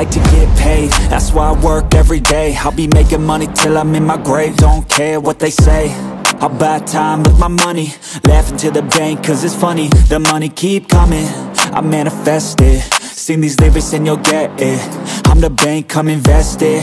like to get paid. That's why I work every day. I'll be making money till I'm in my grave. Don't care what they say. I'll buy time with my money. Laughing to the bank cause it's funny. The money keep coming. I manifest it. Sing these lyrics and you'll get it. I'm the bank, come invest it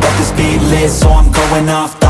but this beat lit So I'm going off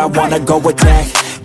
I wanna go attack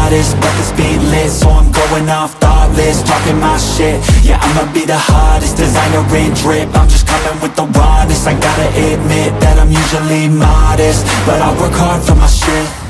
modest, but this beat lit So I'm going off thoughtless, talking my shit. Yeah, I'ma be the hottest designer in drip. I'm just coming with the rawness I gotta admit that I'm usually modest But I work hard for my shit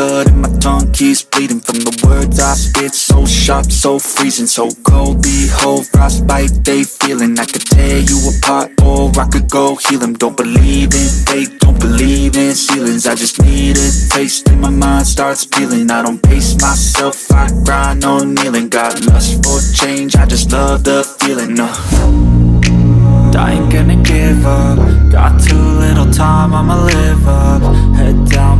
blood and my tongue keeps bleeding From the words I spit, so sharp, so freezing So cold, behold, frostbite they feeling. I could tear you apart or I could go heal them Don't believe in fate, don't believe in ceilings. I just need a taste and my mind starts peeling. I don't pace myself, I grind on kneeling. Got lust for change, I just love the feeling uh. I ain't gonna give up. Got too little time, I'ma live up. Head down,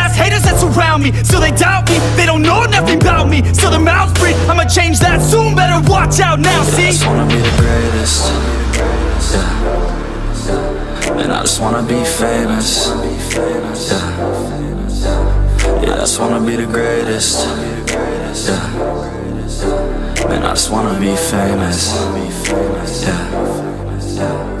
ass haters that surround me they doubt me, they don't know nothing about me free, I'ma change that soon Better watch out now, see? I just wanna be the greatest. Yeah. Man, I just wanna be famous. Yeah. Yeah, I just wanna be the greatest. Yeah. Man, I just wanna be famous. Yeah.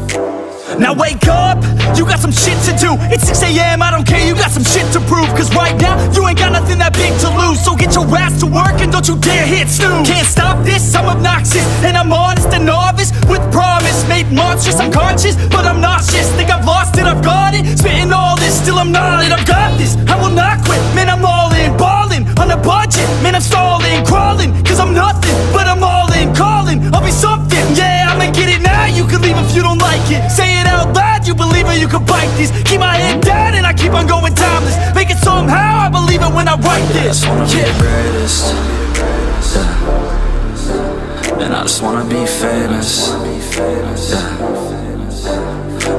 Now wake up, you got some shit to do. It's 6am, I don't care, you got some shit to prove. Cause right now, you ain't got nothing that big to lose. So get your ass to work and don't you dare hit snooze. Can't stop this, I'm obnoxious. And I'm honest and novice with promise. Made monstrous, I'm conscious, but I'm nauseous Think I've lost it, I've got it. Spitting all this, still I'm not it. I've got this, I will not quit. Man, I'm all in, balling On a budget, man, I'm stalling Crawling, cause I'm nothing But I'm all in, calling I'll be something, yeah, I'ma get it now. You can leave if you don't like it. Say it out loud, you believe it, you can bite this Keep my head down and I keep on going timeless Make it somehow, I believe it when I write this I just wanna be the greatest. Yeah. Man, I just wanna be famous. Yeah.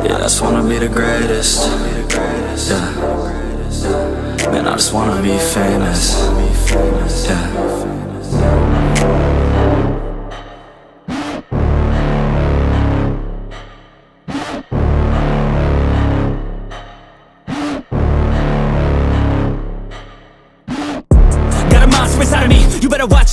Yeah, I just wanna be the greatest. Yeah. Man, I just wanna be famous. Yeah.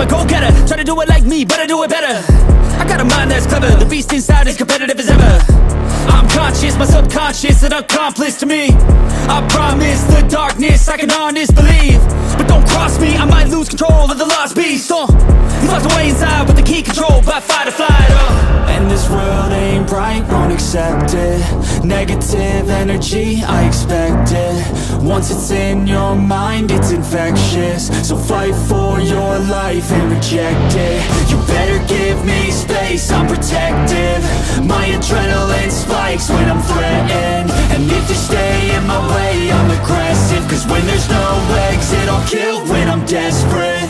I'm a go-getter, try to do it like me, but I do it better. I got a mind that's clever, the beast inside is competitive as ever. I'm conscious, my subconscious, an accomplice to me. I promise the darkness, I can honest believe. But don't cross me, I might lose control of the lost beast. Uh, He's locked away inside with the key controlled by fight or flight uh. And this world ain't right, won't accept it. Negative energy, I expect it. Once it's in your mind, it's infectious. So fight for your life and reject it. You better give me space, I'm protective my adrenaline spikes when I'm threatened. And if you stay in my way, I'm aggressive. Cause when there's no exit, I'll kill when I'm desperate.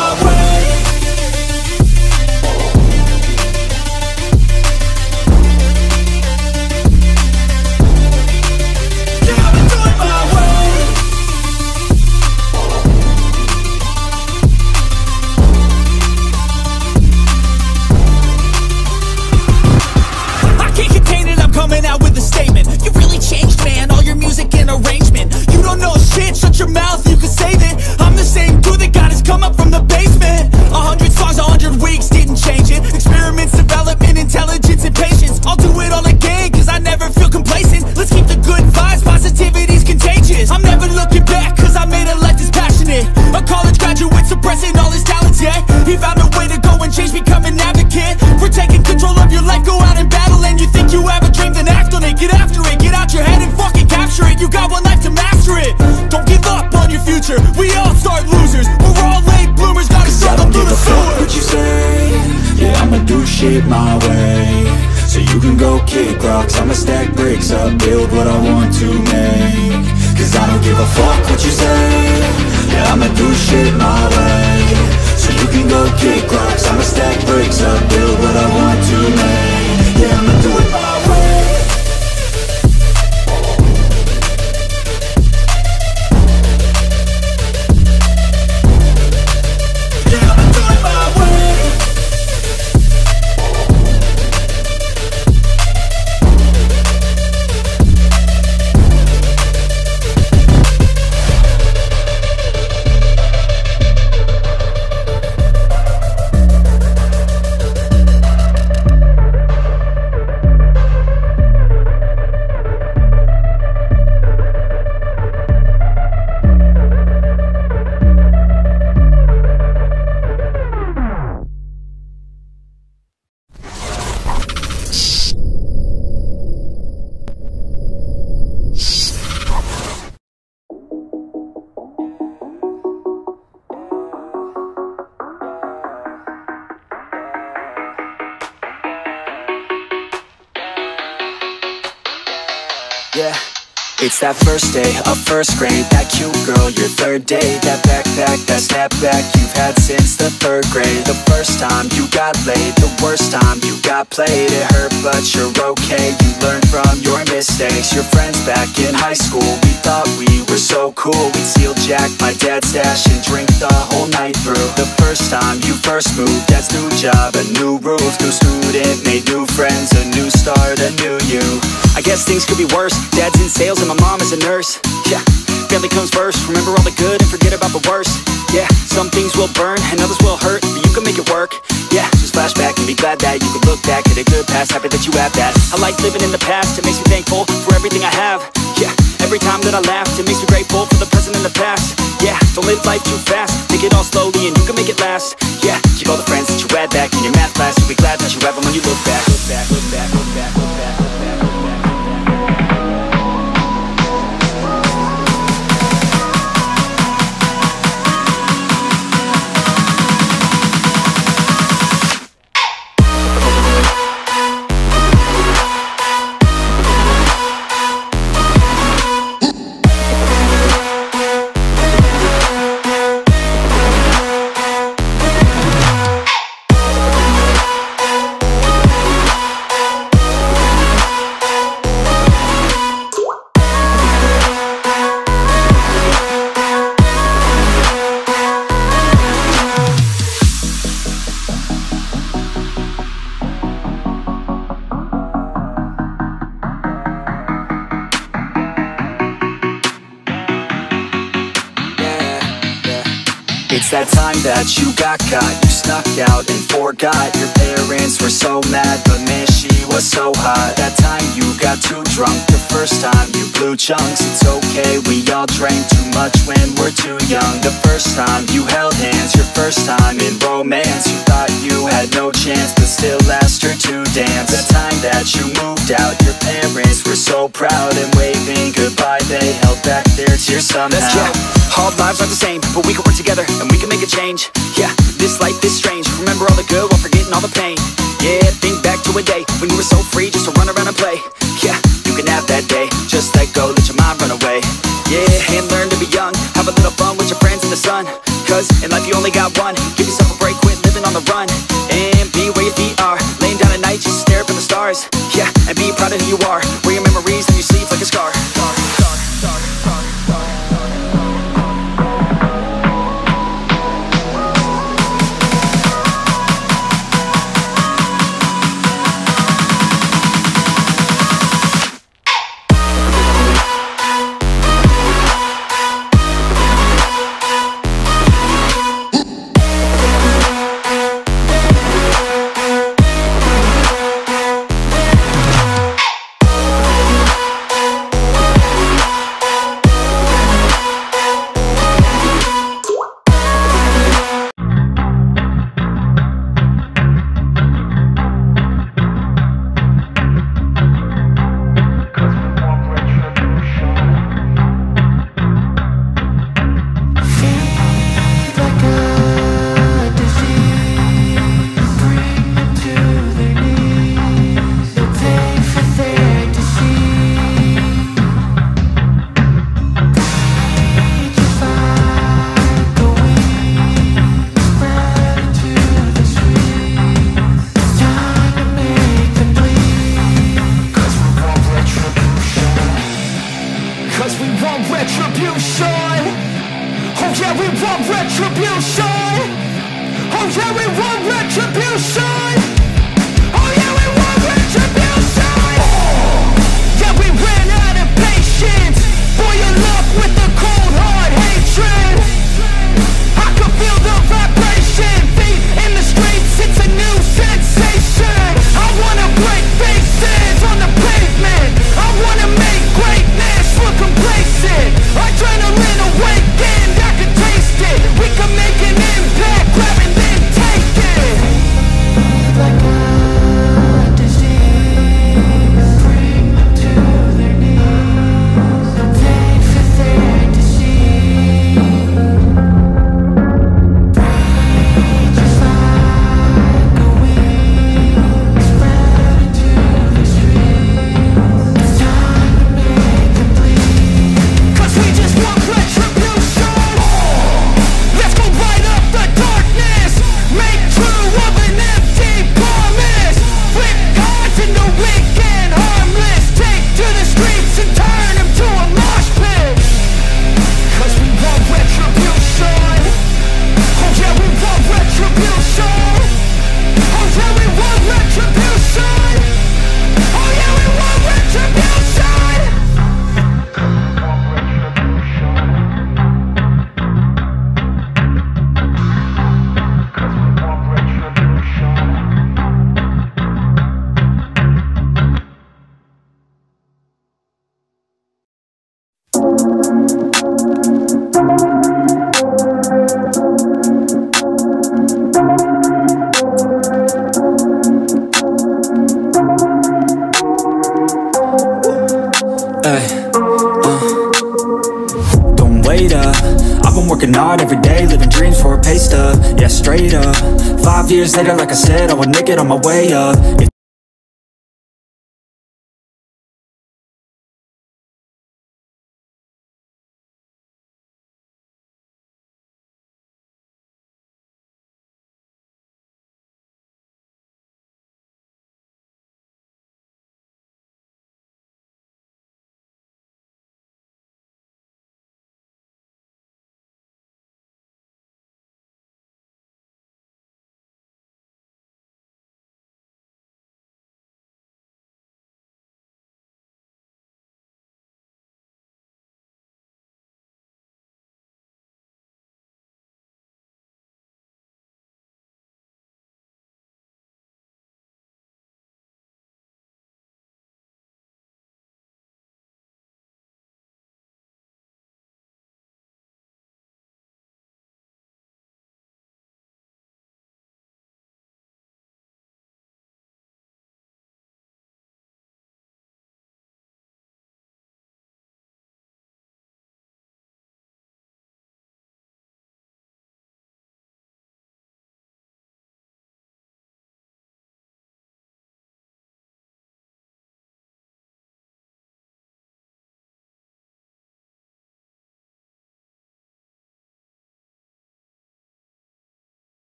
that first day of first grade. That cute girl, your third day. That backpack, that snapback You've had since the third grade. The first time you got laid The worst time you got played It hurt but you're okay. You learn from your mistakes. Your friends back in high school We thought we were so cool. We'd steal Jack, my dad's stash And drink the whole night through. The first time you first moved Dad's new job, a new rules New student, made new friends A new start, a new you. I guess things could be worse. Dad's in sales and my mom is a nurse. Yeah, family comes first. Remember all the good and forget about the worst. Yeah, some things will burn and others will hurt But you can make it work. Yeah, just flash back and be glad that you can look back at a good past. Happy that you have that. I like living in the past. It makes me thankful for everything I have. Yeah, every time that I laugh It makes me grateful for the present and the past. Yeah, don't live life too fast. Take it all slowly and you can make it last. Yeah, keep all the friends that you had back in your math class. You'll be glad that you have them when you look back Look back, look back, look back, look back, look back, look back, that you got caught You snuck out and forgot. Your parents were so mad But man, she was so hot. That time you got too drunk The first time. You blew chunks. It's okay, we all drank too much When we're too young. The first time you held hands Your first time in romance. You thought you had no chance But still asked her to dance. The time that you moved out Your parents were so proud somehow That's yeah. All lives aren't the same, but we can work together and we can make a change. Yeah, this life is strange. Remember all the good while forgetting all the pain. Yeah, think back to a day when you were so free just to run around and play. Yeah, you can have that day. Just let go, let your mind run away. Yeah, and learn to be young. Have a little fun with your friends in the sun. Cause in life you only got one. Give yourself a break, quit living on the run.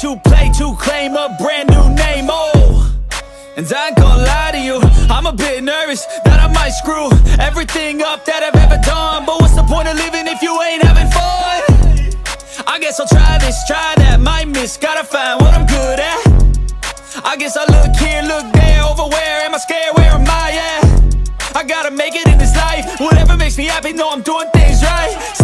to play, to claim a brand new name. Oh. And I ain't gonna lie to you, I'm a bit nervous that I might screw everything up that I've ever done. But what's the point of living if you ain't having fun? I guess I'll try this, try that, might miss, gotta find what I'm good at. I guess I look here, look there, over where am I scared, where am I at? I gotta make it in this life, whatever makes me happy, know I'm doing things right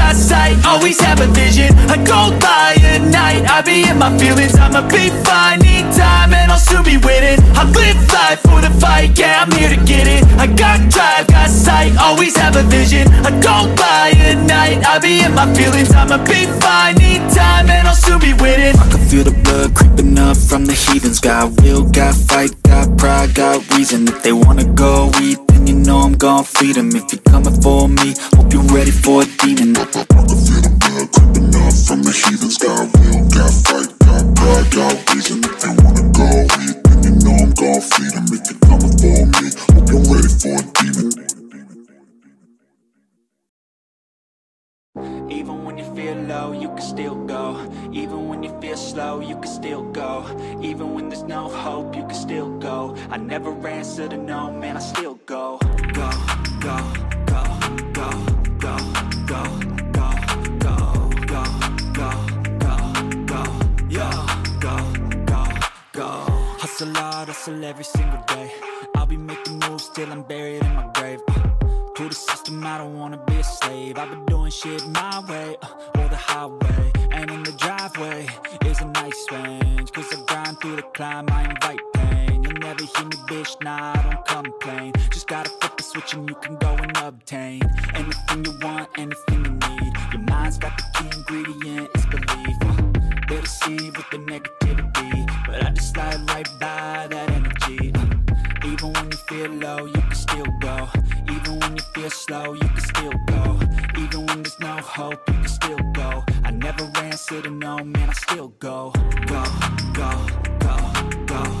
got sight, always have a vision. I go by at night, I be in my feelings. I'ma be fine, need time, and I'll soon be winning I live life for the fight, yeah, I'm here to get it. I got drive, got sight, always have a vision. I go by at night, I be in my feelings. I'ma be fine, need time, and I'll soon be winning I can feel the blood creeping up from the heathens. Got will, got fight, got pride, got reason. If they wanna go eat, you know I'm gon' feed 'em. If you're coming for me, hope you're ready for a demon. I can feel the blood creeping up from the heathens Got will, got fight, got pride, got reason. If they wanna go eat, then you know I'm gon' feed 'em. If you're coming for me, hope you're ready for a demon. Even when you feel low, you can still go. Even when you feel slow, you can still go. Even when there's no hope, you can still go. I never answer to no, man, I still go Go, go, go, go, go, go, go, go, go, go, go, go, go, Hustle hard, hustle every single day. I'll be making moves till I'm buried in my grave. To the system, I don't wanna be a slave. I've been doing shit my way, uh, or the highway. And in the driveway is a nice range. Cause I grind through the climb, I invite pain. You'll never hear me, bitch, nah, I don't complain. Just gotta the switch and you can go and obtain Anything you want, anything you need. Your mind's got the key ingredient, it's belief. Uh, They with the negativity But I just slide right by that energy. Uh, even when you feel low, you can still go. Even when you feel slow, you can still go. Even when there's no hope, you can still go. I never answer to no, man, I still go, go, go, go, go,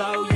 slow,